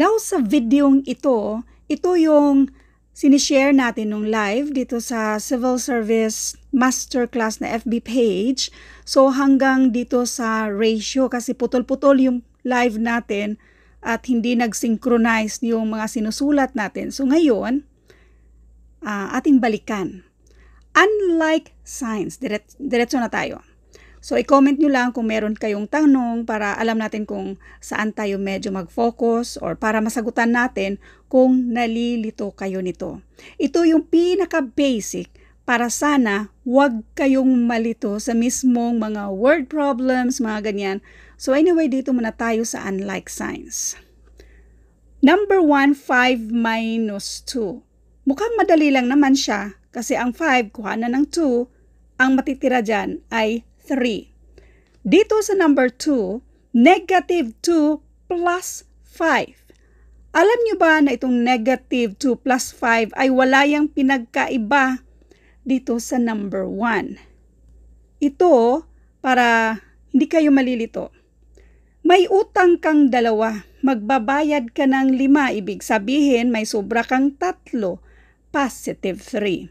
Now sa videong ito, ito yung sinishare natin nung live dito sa Civil Service Masterclass na FB page. So hanggang dito sa ratio kasi putol-putol yung live natin at hindi nag-synchronize yung mga sinusulat natin. So ngayon, uh, ating balikan. Unlike science, diret diretso na tayo. So, i-comment nyo lang kung meron kayong tanong para alam natin kung saan tayo medyo mag-focus or para masagutan natin kung nalilito kayo nito. Ito yung pinaka-basic para sana wag kayong malito sa mismong mga word problems, mga ganyan. So anyway, dito muna tayo sa unlike signs. Number 1, 5 minus 2. Mukhang madali lang naman siya kasi ang 5 kuha na ng 2, ang matitira dyan ay 3. Dito sa number 2, negative 2 plus 5. Alam nyo ba na itong negative 2 plus 5 ay wala yung pinagkaiba dito sa number 1? Ito, para hindi kayo malilito. May utang kang dalawa, magbabayad ka ng lima, ibig sabihin may sobra kang tatlo, positive 3.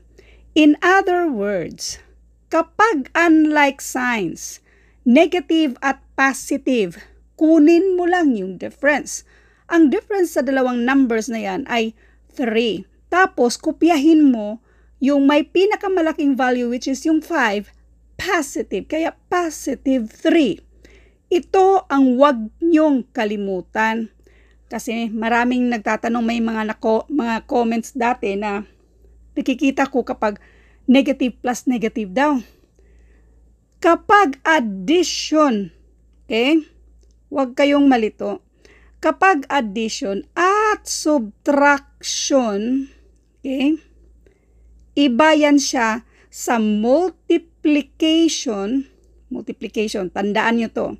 In other words, Kapag unlike signs, negative at positive, kunin mo lang yung difference. Ang difference sa dalawang numbers na yan ay 3. Tapos, kopyahin mo yung may pinakamalaking value which is yung 5, positive. Kaya positive 3. Ito ang wag nyong kalimutan. Kasi maraming nagtatanong may mga, nako, mga comments dati na nakikita ko kapag negative plus negative daw. Kapag addition, okay? Huwag kayong malito. Kapag addition at subtraction, okay? Iba yan siya sa multiplication, multiplication, tandaan nyo to.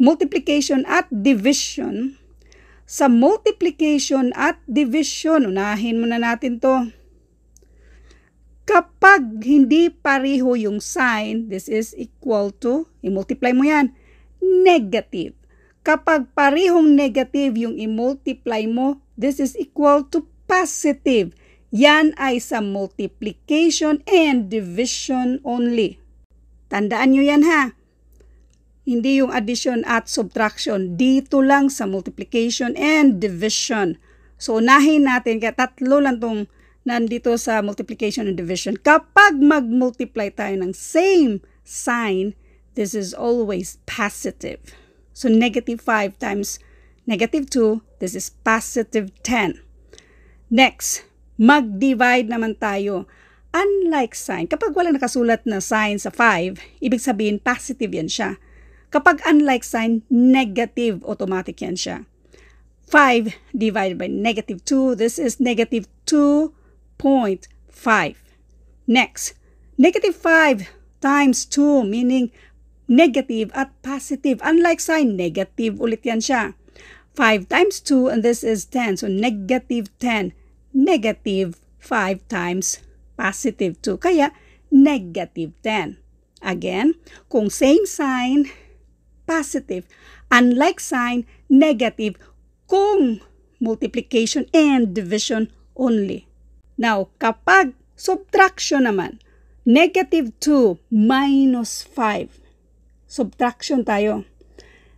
Multiplication at division. Sa multiplication at division, unahin muna natin to Kapag hindi pareho yung sign, this is equal to, i-multiply mo yan, negative. Kapag parehong negative yung i-multiply mo, this is equal to positive. Yan ay sa multiplication and division only. Tandaan nyo yan ha. Hindi yung addition at subtraction. Dito lang sa multiplication and division. So, unahin natin, kaya tatlo lang tong nandito sa multiplication and division. Kapag mag-multiply tayo ng same sign, this is always positive. So negative 5 times negative 2, this is positive 10. Next, mag-divide naman tayo. Unlike sign, kapag wala nakasulat na sign sa 5, ibig sabihin positive yan siya. Kapag unlike sign, negative automatic yan siya. 5 divided by negative 2, this is negative 2 0.5. Next, negative 5 times 2 meaning negative at positive. Unlike sign, negative ulit yan siya. 5 times 2 and this is 10. So negative 10. Negative 5 times positive 2. Kaya negative 10. Again, kung same sign, positive. Unlike sign, negative. Kung multiplication and division only. Now, kapag subtraction naman, negative 2 minus 5. Subtraction tayo.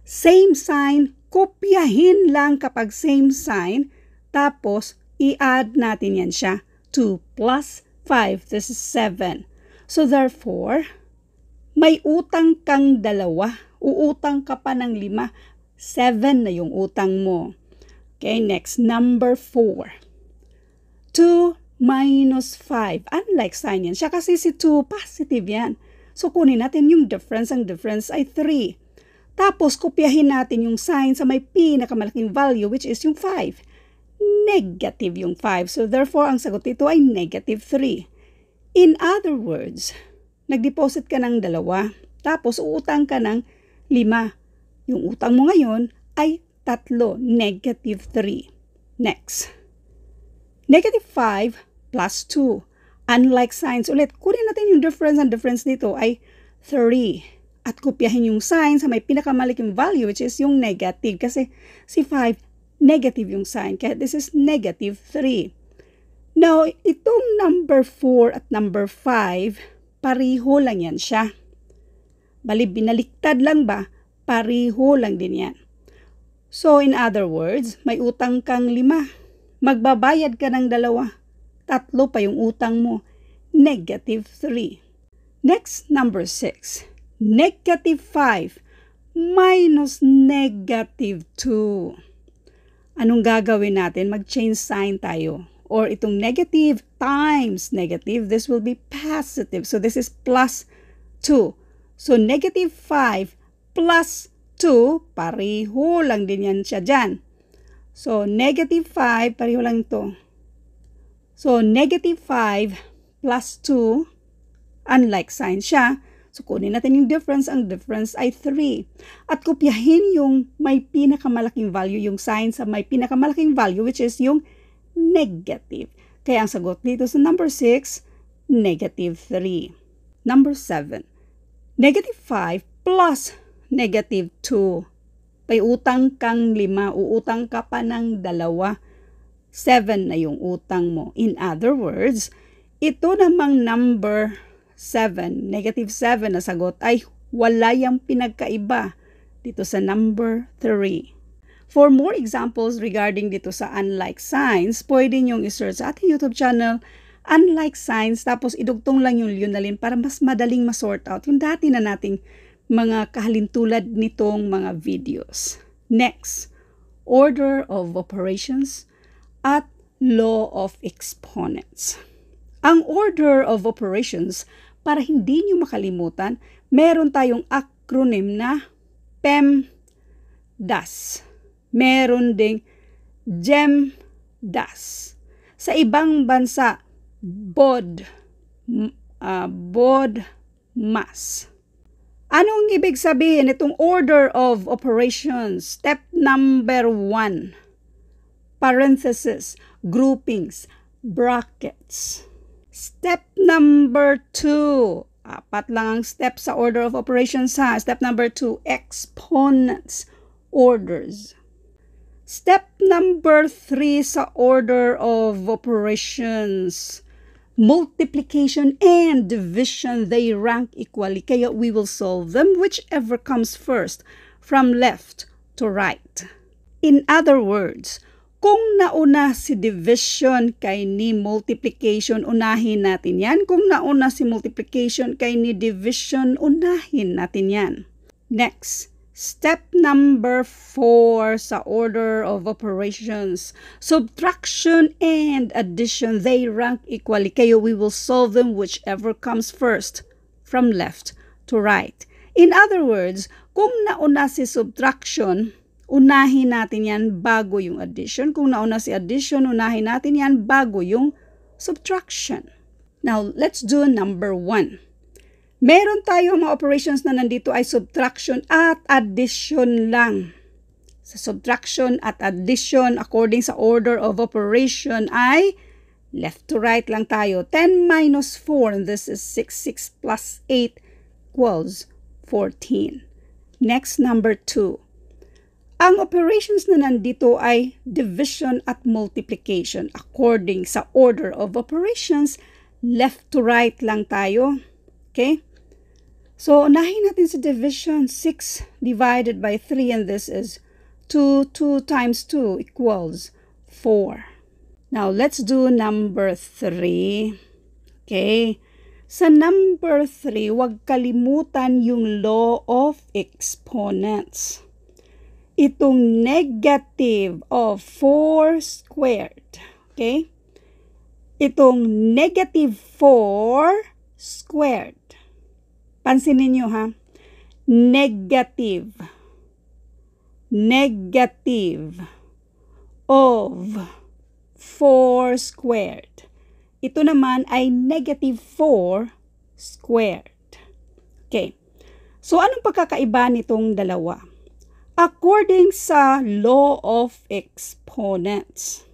Same sign, kopyahin lang kapag same sign, tapos i-add natin yan siya. 2 plus 5, this is 7. So therefore, may utang kang dalawa. Uutang ka pa ng lima. 7 na yung utang mo. Okay, next, number 4. 2 minus 5. Unlike sign yan. Siya kasi si 2, positive yan. So, kunin natin yung difference. Ang difference ay 3. Tapos, kopyahin natin yung sign sa may pinakamalaking value, which is yung 5. Negative yung 5. So, therefore, ang sagot dito ay negative 3. In other words, nag-deposit ka ng dalawa, tapos uutang ka ng 5. Yung utang mo ngayon ay tatlo, negative 3. Next. Negative 5 plus 2. Unlike signs, ulit, kunin natin yung difference. Ang difference dito ay 3. At kopyahin yung sign sa may pinakamalaking value which is yung negative. Kasi si 5, negative yung sign. Kaya this is negative 3. Now, itong number 4 at number 5, pariho lang yan siya. Bali, binaliktad lang ba? Pariho lang din yan. So, in other words, may utang kang lima. Magbabayad ka ng dalawa. Tatlo pa yung utang mo. Negative 3. Next, number 6. Negative 5 minus negative 2. Anong gagawin natin? Mag-change sign tayo. Or itong negative times negative, this will be positive. So this is plus 2. So negative 5 plus 2, pariho lang din yan siya dyan. So negative 5, pariho lang ito. So negative 5 plus 2, unlike sign siya, So, kunin natin yung difference. Ang difference ay 3. At kopyahin yung may pinakamalaking value, yung sign sa may pinakamalaking value, which is yung negative. Kaya ang sagot dito sa number 6, negative 3. Number 7, negative 5 plus negative 2. May utang kang 5, uutang ka pa ng dalawa. 7 na yung utang mo. In other words, ito namang number 7, negative 7 na sagot ay wala yung pinagkaiba dito sa number 3. For more examples regarding dito sa unlike signs, pwede niyong isearch sa ating YouTube channel unlike signs tapos idugtong lang yung Lunalin para mas madaling ma-sort out yung dati na nating mga kahalintulad nitong mga videos. Next, order of operations at law of exponents. Ang order of operations para hindi nyo makalimutan, meron tayong acronym na PEMDAS. Meron ding GEMDAS. Sa ibang bansa, BOD, uh, BOD MAS. Anong ibig sabihin itong order of operations? Step number one, parenthesis, groupings, brackets. Step number two. Apat lang ang step sa order of operations ha. Step number two, exponents, orders. Step number three sa order of operations, multiplication and division, they rank equally. Kaya we will solve them whichever comes first, from left to right. In other words, kung nauna si division kay ni multiplication, unahin natin yan. Kung nauna si multiplication kay ni division, unahin natin yan. Next, step number 4 sa order of operations. Subtraction and addition, they rank equally. Kaya we will solve them whichever comes first, from left to right. In other words, kung nauna si subtraction, unahin natin yan bago yung addition. Kung nauna si addition, unahin natin yan bago yung subtraction. Now, let's do number one. Meron tayo mga operations na nandito ay subtraction at addition lang. Sa subtraction at addition, according sa order of operation ay left to right lang tayo. 10 minus 4, and this is 6. 6 plus 8 equals 14. Next, number 2. Ang operations na nandito ay division at multiplication. According sa order of operations, left to right lang tayo. Okay? So, unahin natin sa division. 6 divided by 3 and this is 2. 2 times 2 equals 4. Now, let's do number 3. Okay? Sa number 3, huwag kalimutan yung law of exponents itong negative of 4 squared. Okay? Itong negative 4 squared. Pansinin nyo ha. Negative. Negative of 4 squared. Ito naman ay negative 4 squared. Okay. So, anong pagkakaiba nitong dalawa? according sa law of exponents.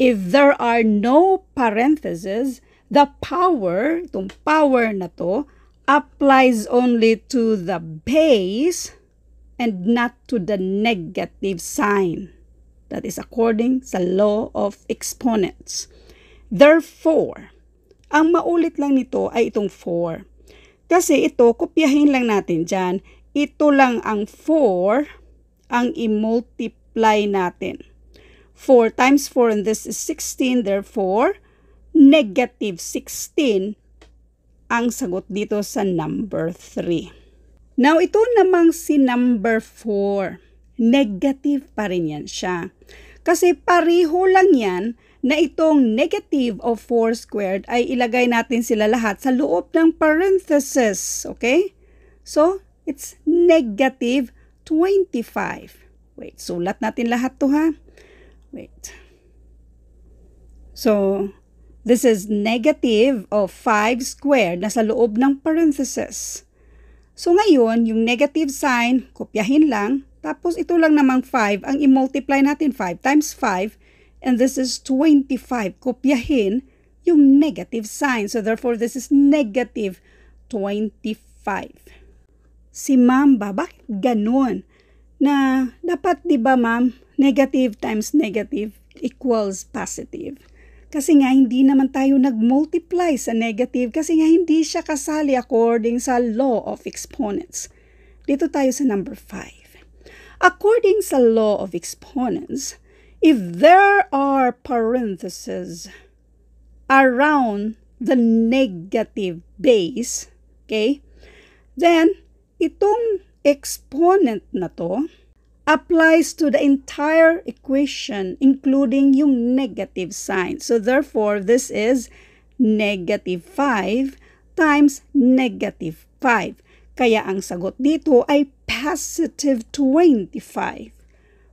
If there are no parentheses, the power, itong power na to, applies only to the base and not to the negative sign. That is according sa law of exponents. Therefore, ang maulit lang nito ay itong 4. Kasi ito, kopyahin lang natin dyan. Ito lang ang 4 ang i-multiply natin. 4 times 4 and this is 16. Therefore, negative 16 ang sagot dito sa number 3. Now, ito namang si number 4. Negative pa rin yan siya. Kasi pariho lang yan na itong negative of 4 squared ay ilagay natin sila lahat sa loob ng parenthesis. Okay? So, it's negative 25. Wait, sulat natin lahat to ha. Wait. So, This is negative of 5 squared na sa loob ng parenthesis. So ngayon, yung negative sign, kopyahin lang. Tapos ito lang namang 5, ang i-multiply natin 5 times 5. And this is 25. Kopyahin yung negative sign. So therefore, this is negative 25. Si ma'am ba, bakit ganun? Na dapat di ba ma'am, negative times negative equals positive. Kasi nga hindi naman tayo nag-multiply sa negative kasi nga hindi siya kasali according sa law of exponents. Dito tayo sa number 5. According sa law of exponents, if there are parentheses around the negative base, okay, then itong exponent na to, applies to the entire equation including yung negative sign. So therefore, this is negative 5 times negative 5. Kaya ang sagot dito ay positive 25.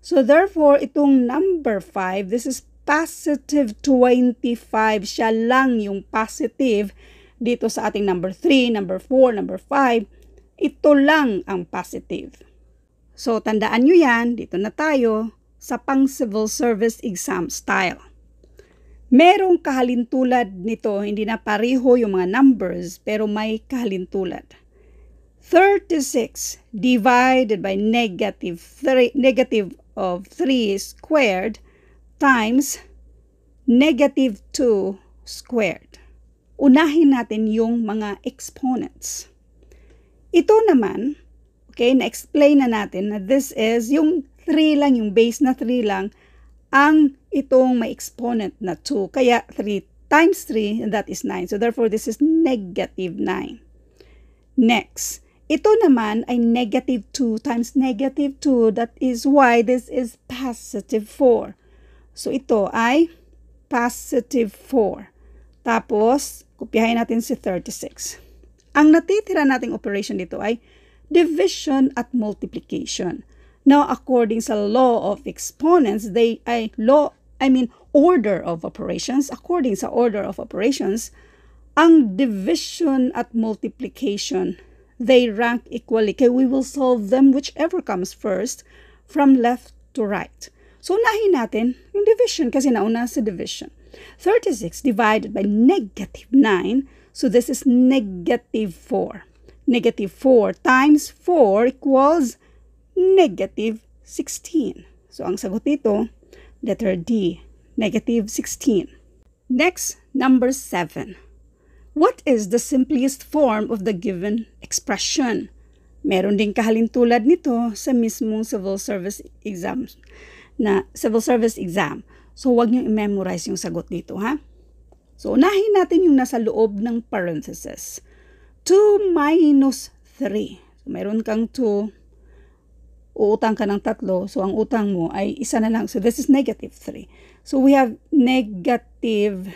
So therefore, itong number 5, this is positive 25. Siya lang yung positive dito sa ating number 3, number 4, number 5. Ito lang ang positive. So, tandaan nyo yan, dito na tayo sa pang civil service exam style. Merong kahalintulad nito, hindi na pareho yung mga numbers, pero may kahalintulad. 36 divided by negative 3, negative of 3 squared times negative 2 squared. Unahin natin yung mga exponents. Ito naman, Okay, na-explain na natin na this is yung 3 lang, yung base na 3 lang, ang itong may exponent na 2. Kaya 3 times 3, and that is 9. So therefore, this is negative 9. Next, ito naman ay negative 2 times negative 2. That is why this is positive 4. So ito ay positive 4. Tapos, kopyahin natin si 36. Ang natitira nating operation dito ay division at multiplication. Now, according sa law of exponents, they ay law, I mean order of operations, according sa order of operations, ang division at multiplication, they rank equally. Kaya we will solve them whichever comes first from left to right. So, unahin natin yung division kasi nauna sa division. 36 divided by negative 9. So, this is negative 4 negative 4 times 4 equals negative 16. So, ang sagot dito, letter D, negative 16. Next, number 7. What is the simplest form of the given expression? Meron ding kahalintulad nito sa mismong civil service exam na civil service exam. So, huwag niyo i-memorize yung sagot dito, ha? So, unahin natin yung nasa loob ng parenthesis. 2 minus 3. So, mayroon kang 2, uutang ka ng tatlo, so ang utang mo ay isa na lang. So, this is negative 3. So, we have negative,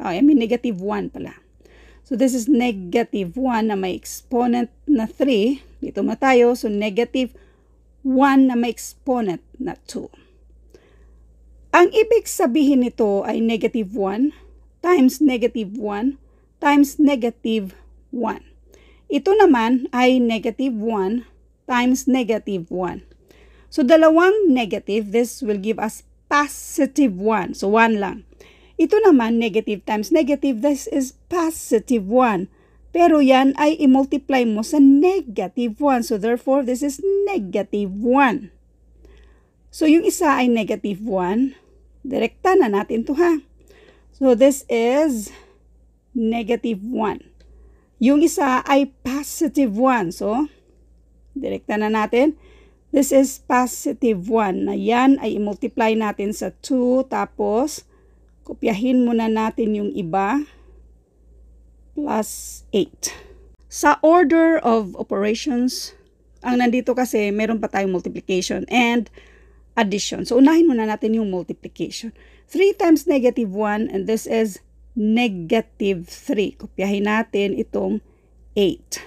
oh, I mean negative 1 pala. So, this is negative 1 na may exponent na 3. Dito na tayo. So, negative 1 na may exponent na 2. Ang ibig sabihin nito ay negative 1 times negative 1 times negative 1. Ito naman ay negative 1 times negative 1. So, dalawang negative, this will give us positive 1. So, 1 lang. Ito naman, negative times negative, this is positive 1. Pero yan ay i-multiply mo sa negative 1. So, therefore, this is negative 1. So, yung isa ay negative 1. Direkta na natin to ha. So, this is negative 1. Yung isa ay positive 1. So, direkta na natin. This is positive 1 na yan ay i-multiply natin sa 2 tapos kopyahin muna natin yung iba plus 8. Sa order of operations, ang nandito kasi meron pa tayong multiplication and addition. So unahin muna natin yung multiplication. 3 times negative 1 and this is negative 3. Kopyahin natin itong 8.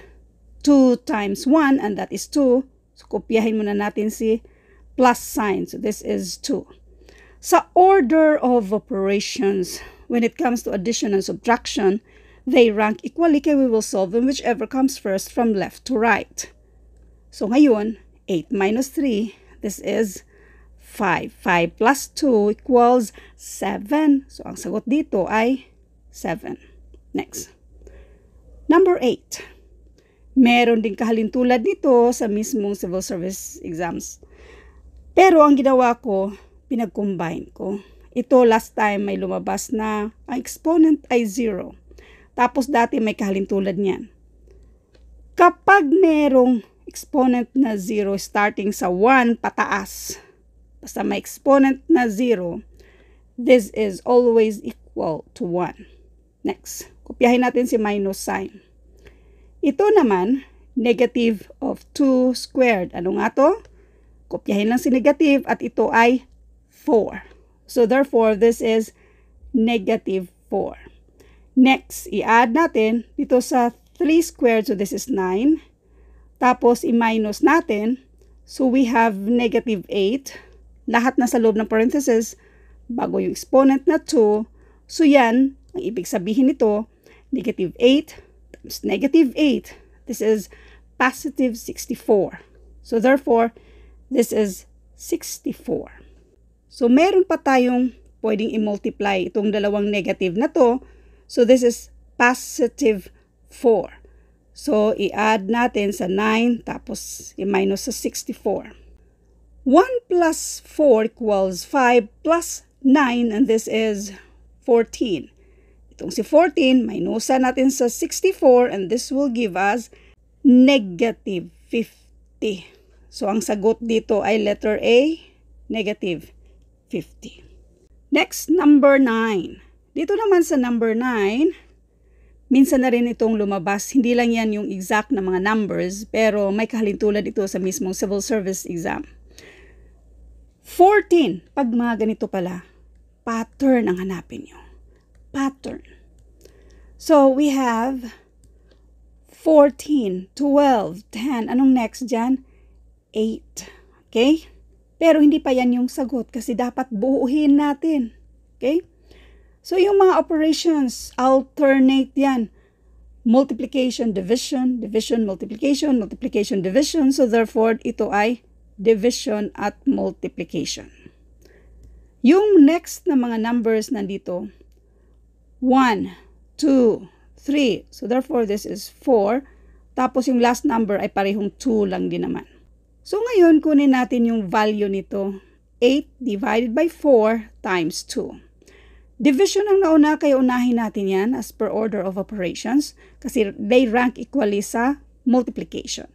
2 times 1 and that is 2 So, kopyahin muna natin si plus sign. So, this is 2. Sa order of operations, when it comes to addition and subtraction, they rank equally kaya we will solve them whichever comes first from left to right. So, ngayon, 8 minus 3, this is 5. 5 plus 2 equals 7. So, ang sagot dito ay 7. Next. Number 8. Meron din kahalintulad nito sa mismong civil service exams. Pero ang ginawa ko, pinag-combine ko. Ito last time may lumabas na ang exponent ay 0. Tapos dati may kahalintulad niyan. Kapag merong exponent na 0 starting sa 1 pataas, basta may exponent na 0, this is always equal to 1. Next, kopyahin natin si minus sign. Ito naman, negative of 2 squared. Ano nga to? Kopyahin lang si negative at ito ay 4. So therefore, this is negative 4. Next, i-add natin dito sa 3 squared. So this is 9. Tapos i-minus natin. So we have negative 8. Lahat na sa loob ng parenthesis bago yung exponent na 2. So yan, ang ibig sabihin nito, negative 8 times negative 8. This is positive 64. So therefore, this is 64. So meron pa tayong pwedeng i-multiply itong dalawang negative na to. So this is positive 4. So i-add natin sa 9 tapos i-minus sa 64. 1 plus 4 equals 5 plus 9 and this is 14. Itong si 14, minusa natin sa 64 and this will give us negative 50. So, ang sagot dito ay letter A, negative 50. Next, number 9. Dito naman sa number 9, minsan na rin itong lumabas. Hindi lang yan yung exact na mga numbers, pero may kahalintulad ito sa mismong civil service exam. 14, pag mga ganito pala, pattern ang hanapin nyo pattern. So, we have 14, 12, 10. Anong next dyan? 8. Okay? Pero hindi pa yan yung sagot kasi dapat buuhin natin. Okay? So, yung mga operations, alternate yan. Multiplication, division, division, multiplication, multiplication, division. So, therefore, ito ay division at multiplication. Yung next na mga numbers nandito, 1, 2, 3. So therefore, this is 4. Tapos yung last number ay parehong 2 lang din naman. So ngayon, kunin natin yung value nito. 8 divided by 4 times 2. Division ang nauna, kaya unahin natin yan as per order of operations kasi they rank equally sa multiplication.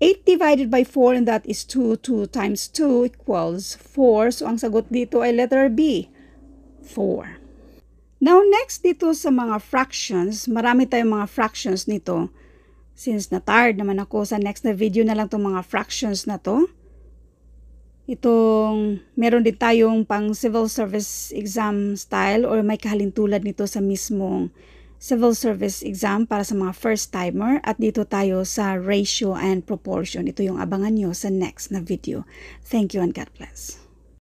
8 divided by 4 and that is 2. 2 times 2 equals 4. So ang sagot dito ay letter B, 4. Now, next dito sa mga fractions, marami tayong mga fractions nito. Since na-tired naman ako, sa next na video na lang itong mga fractions na to. Itong, meron din tayong pang civil service exam style or may kahalintulad nito sa mismong civil service exam para sa mga first timer at dito tayo sa ratio and proportion. Ito yung abangan nyo sa next na video. Thank you and God bless.